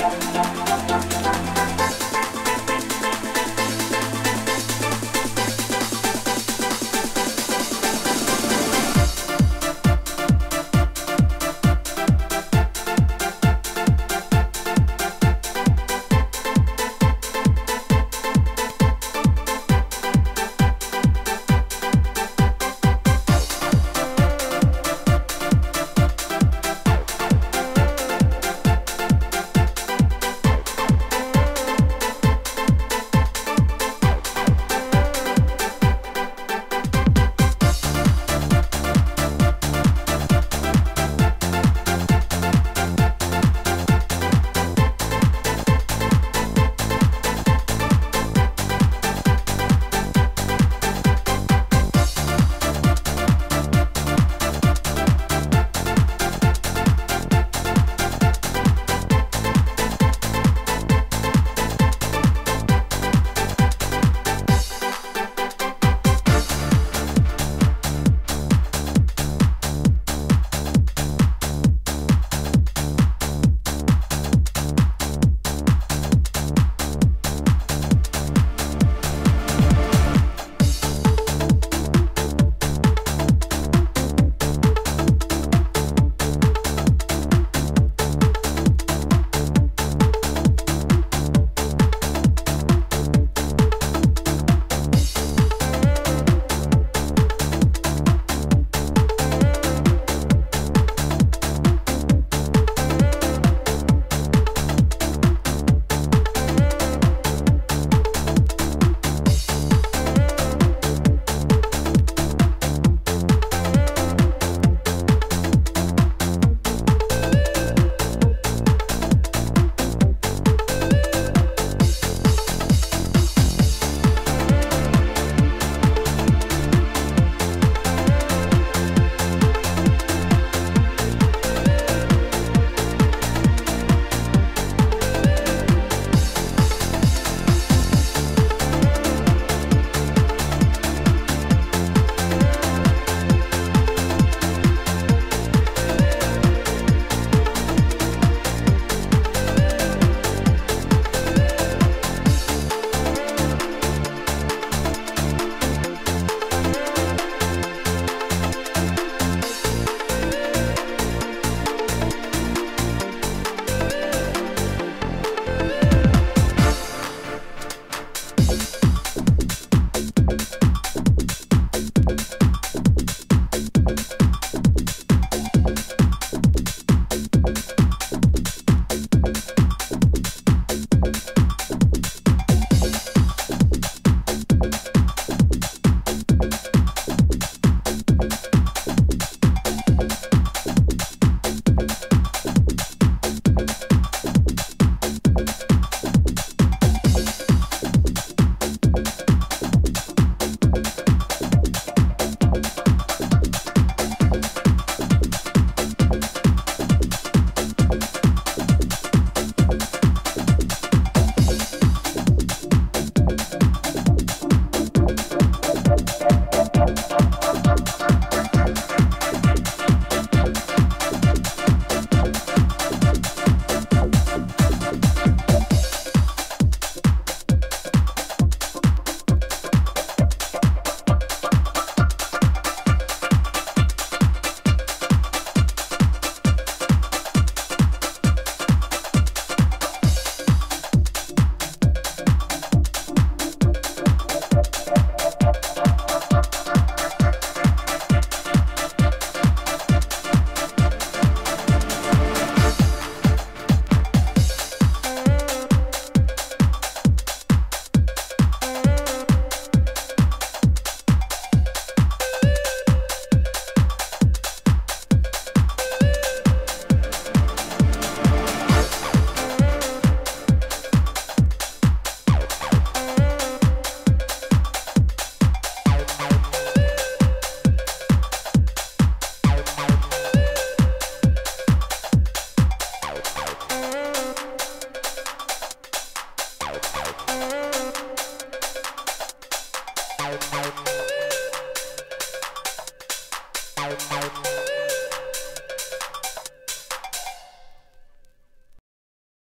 Música